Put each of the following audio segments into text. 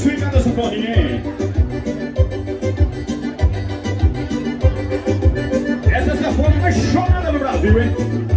fica dessa bolinha aí. Essa é a forma mais chorada do Brasil, hein?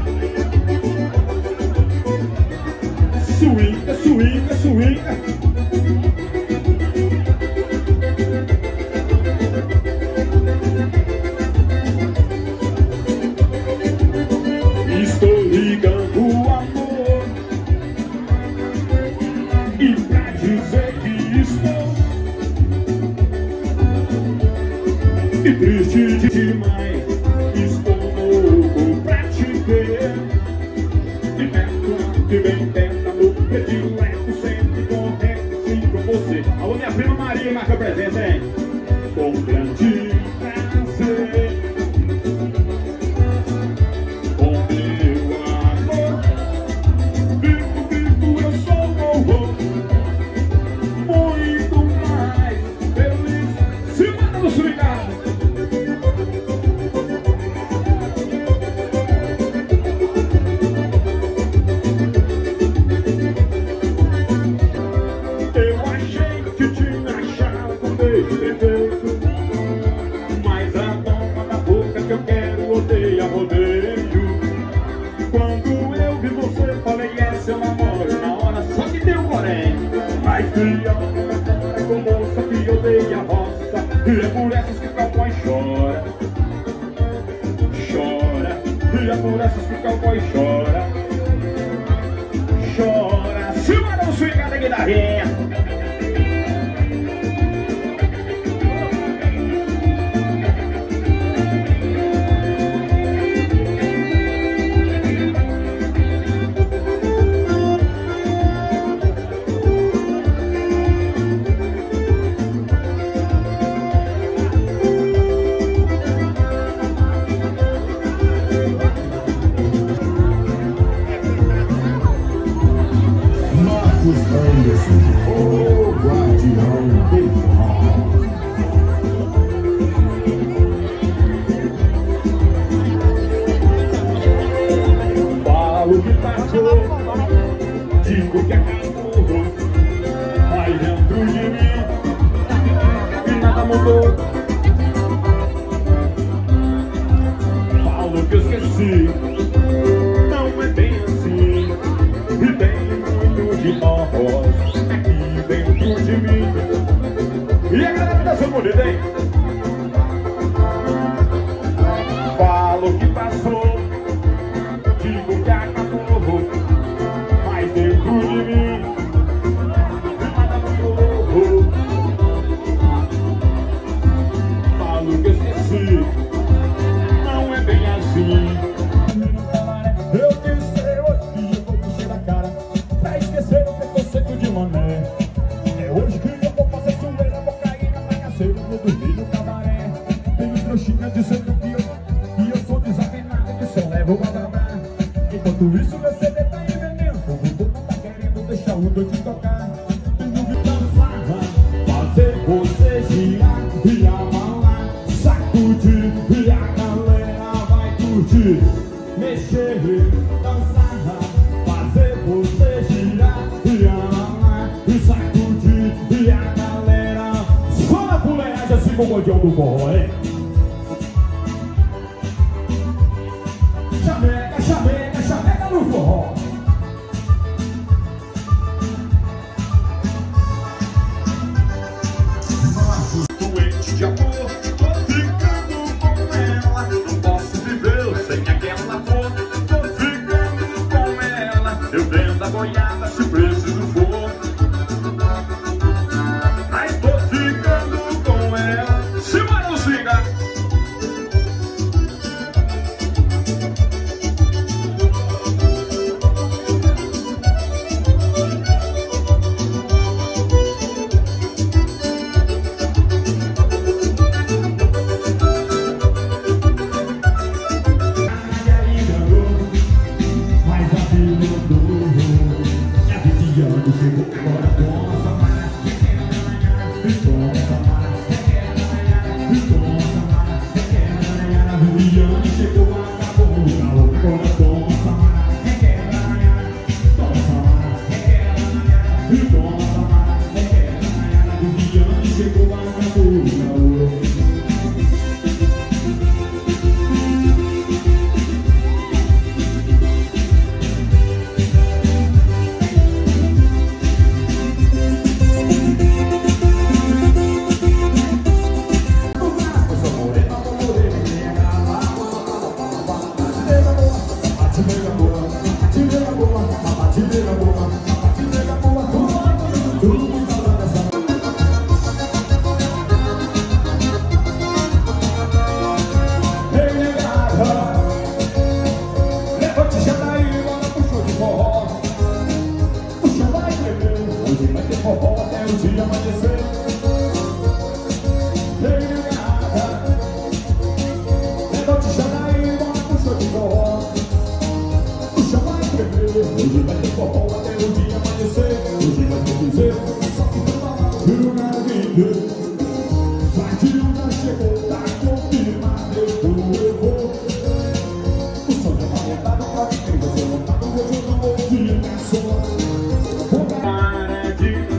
Eu vendo a goiaba se preciso for.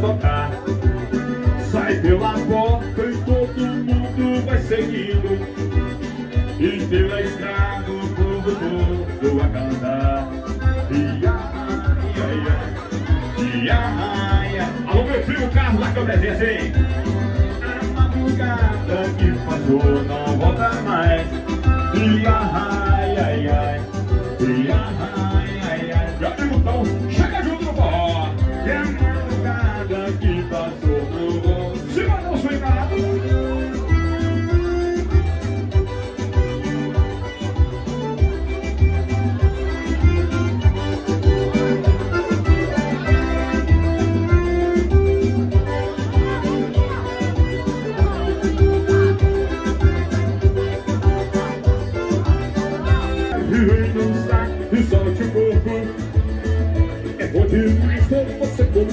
tocar. Sai pela porta e todo mundo vai seguindo. E pela estrada todo mundo a cantar. Ia, ia, ia, ia Alô meu primo Carlos lá que eu presenço, hein? A madrugada que passou não volta mais. Ia, ia, ia, ia, ia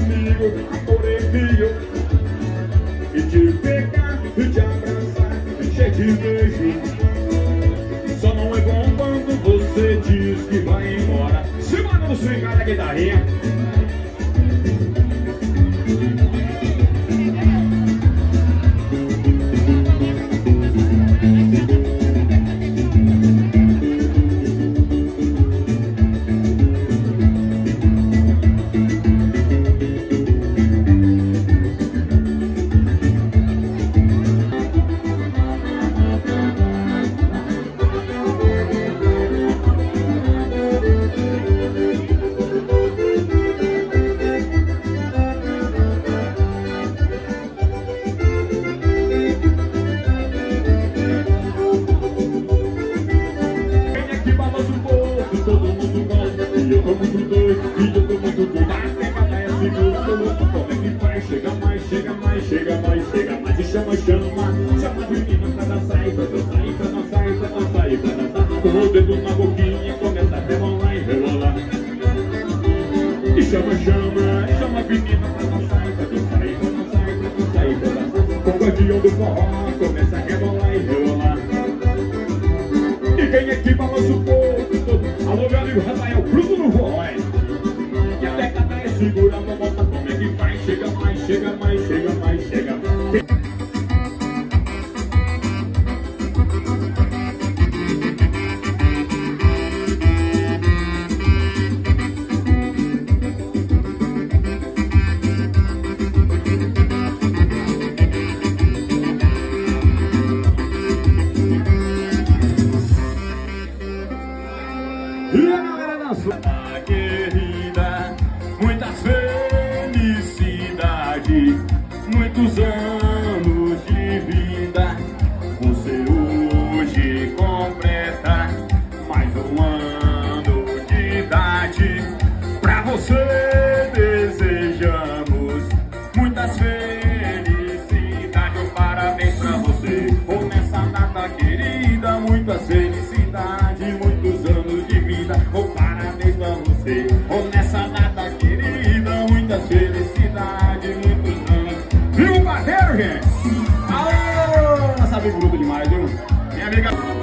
comigo por envio E te pegar, e te abraçar, cheio de beijo. Só não é bom quando você diz que vai embora. Se manda no swing, cara, guitarrinha guardião do forró começa a rebolar e rebolar. E quem é que balança o? Alô, meu Rafael, Bruno no voz. E a década é tá segura, vamos America.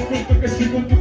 bonito que estoy tu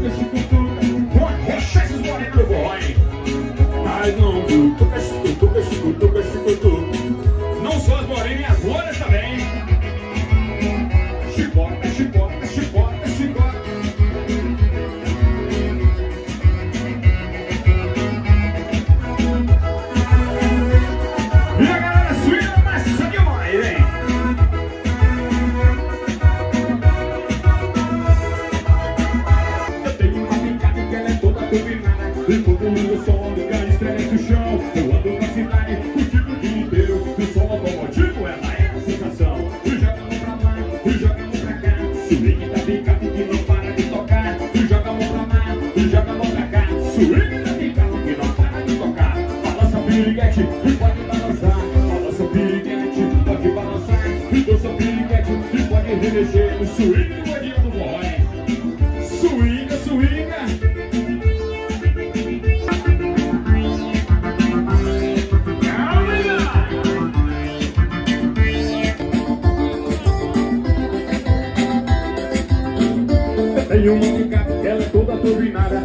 Ela é toda turbinada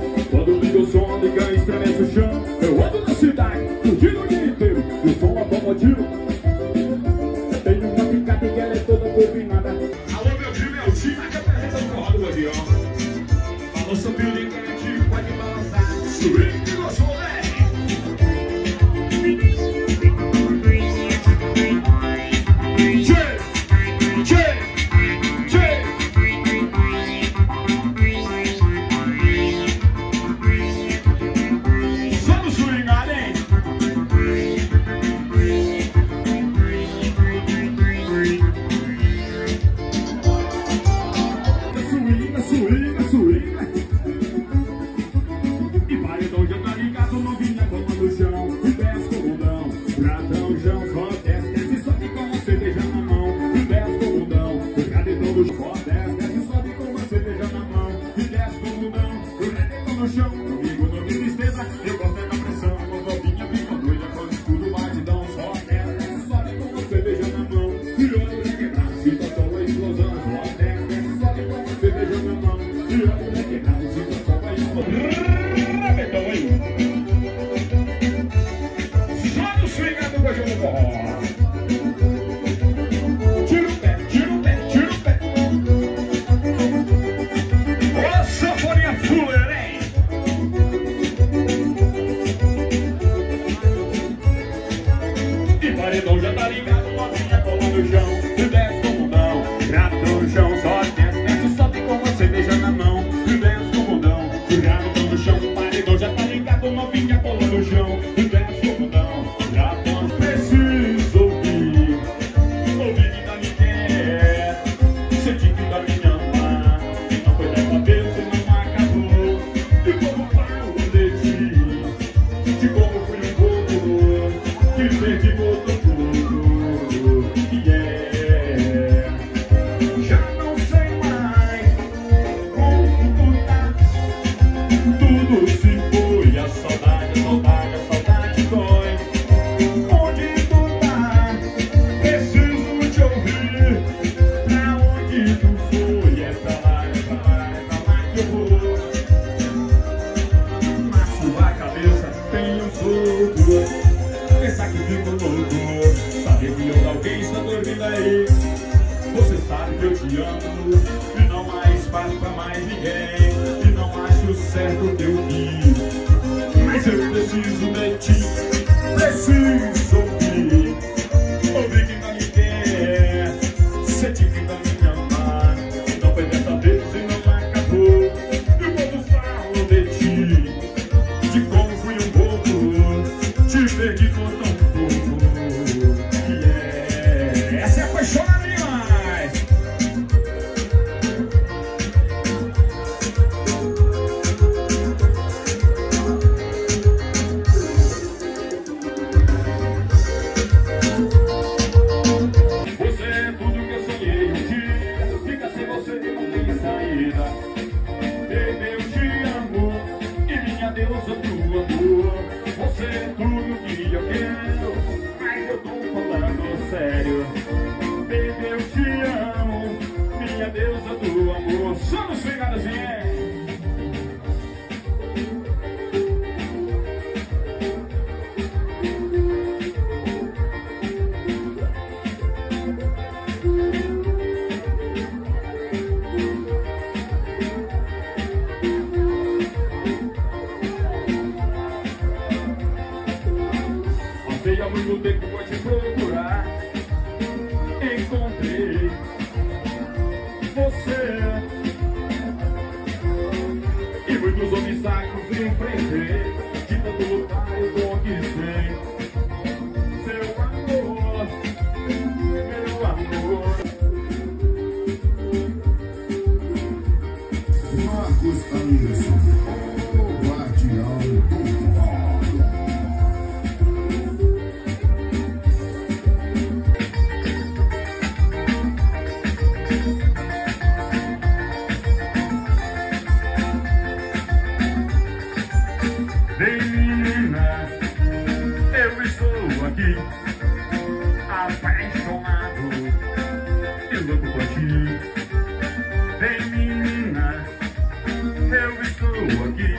estou aqui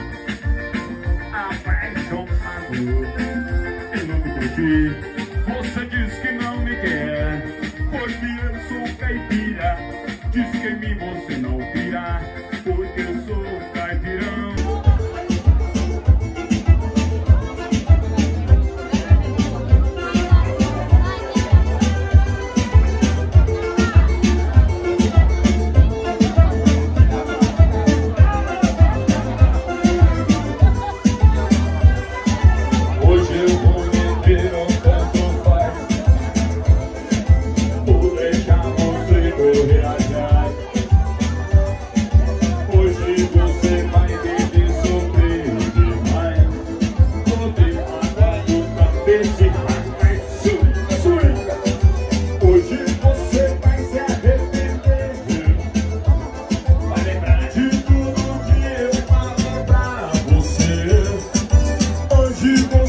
Apaixonado e louco de você.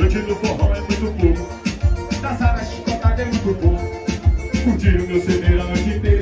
noite do forró é muito pouco Dançar na chicota é muito pouco. Curtir o meu cedeiro a noite inteira.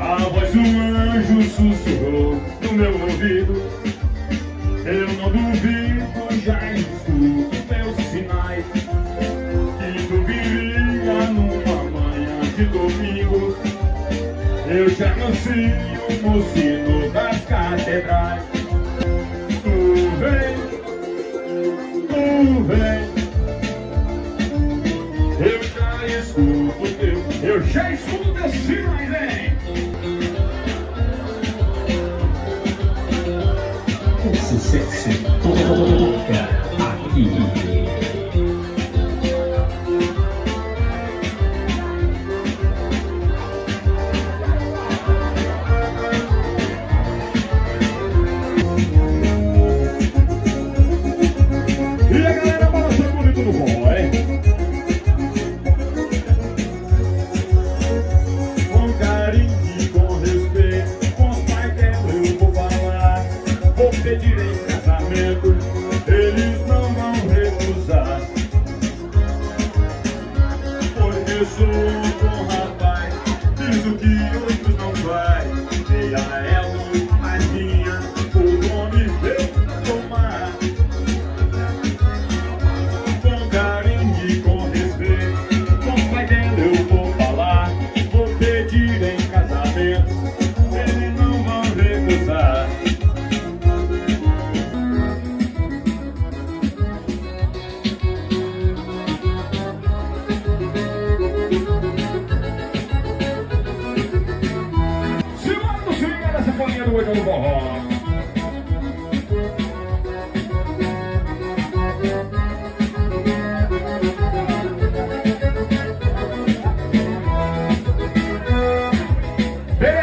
A voz do anjo sussurrou no meu ouvido. Eu não duvido, já escuto meus sinais. Que tu viria numa manhã de domingo. Eu já anuncio o sino das catedrais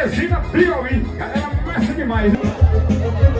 Teresina Piauí. Galera, começa demais. Né?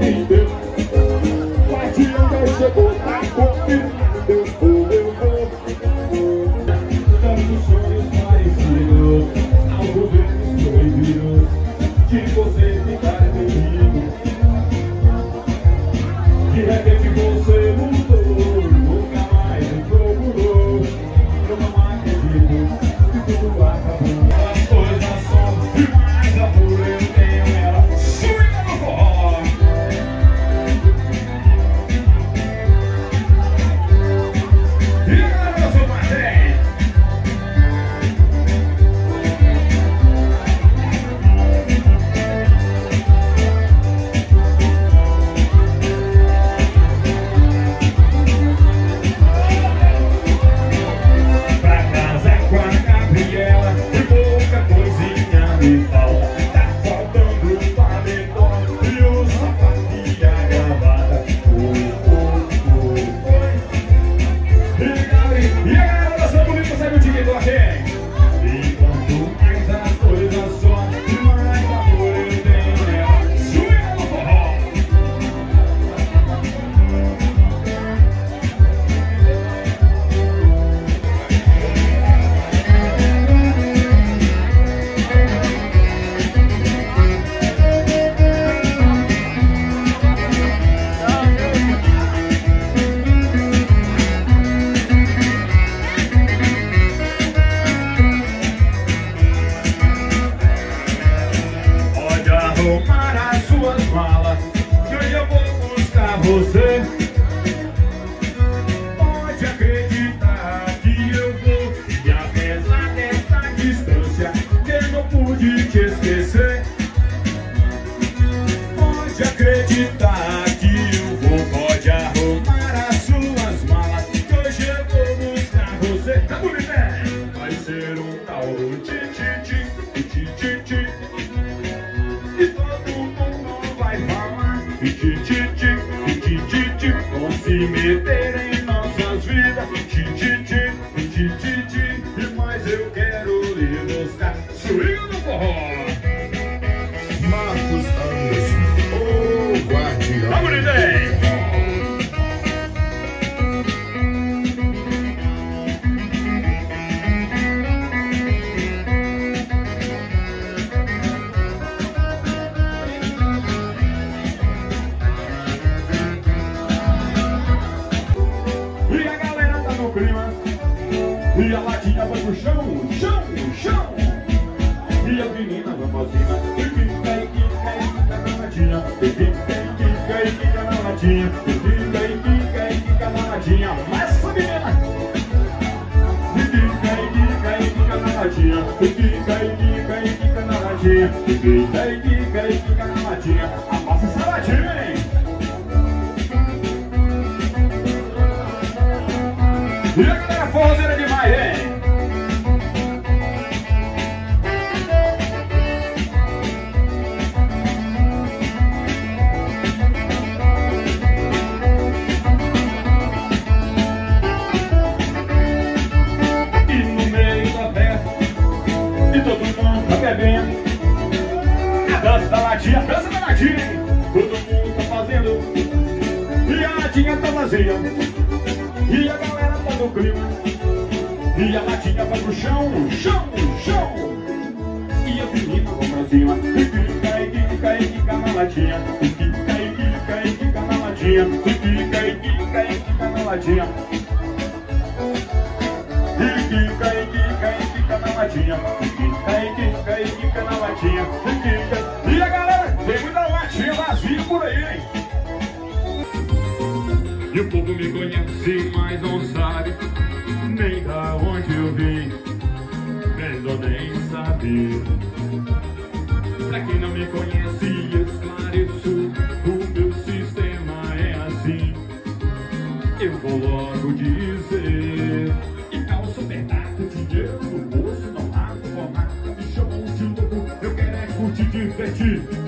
me. danadinha, peça danadinha, hein? Todo mundo tá fazendo. E a latinha tá vazia. E a galera tá no clima. E a latinha vai pro chão, chão, chão. E a menina vai pra cima. E fica, e fica, e fica na latinha. E fica, e fica, e fica na latinha. E fica, e fica, e fica na latinha. E fica, e fica, e fica na latinha. E fica, e fica, e fica na latinha. mundo me conhece, mas não sabe nem da onde eu vim, melhor nem saber. Pra quem não me conhece, eu esclareço, o meu sistema é assim. Eu vou logo dizer. E calço pedaço, dinheiro no bolso, não mato, formato, me chamam de louco, eu quero é curtir, divertir.